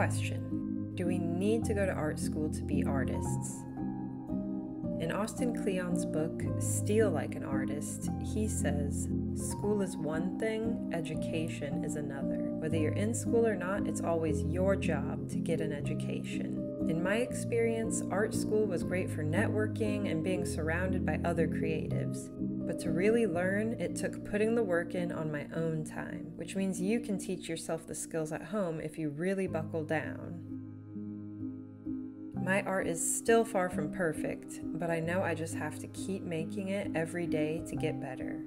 question Do we need to go to art school to be artists? In Austin Kleon's book, Steal Like an Artist, he says, School is one thing, education is another. Whether you're in school or not, it's always your job to get an education. In my experience, art school was great for networking and being surrounded by other creatives. But to really learn, it took putting the work in on my own time, which means you can teach yourself the skills at home if you really buckle down. My art is still far from perfect, but I know I just have to keep making it every day to get better.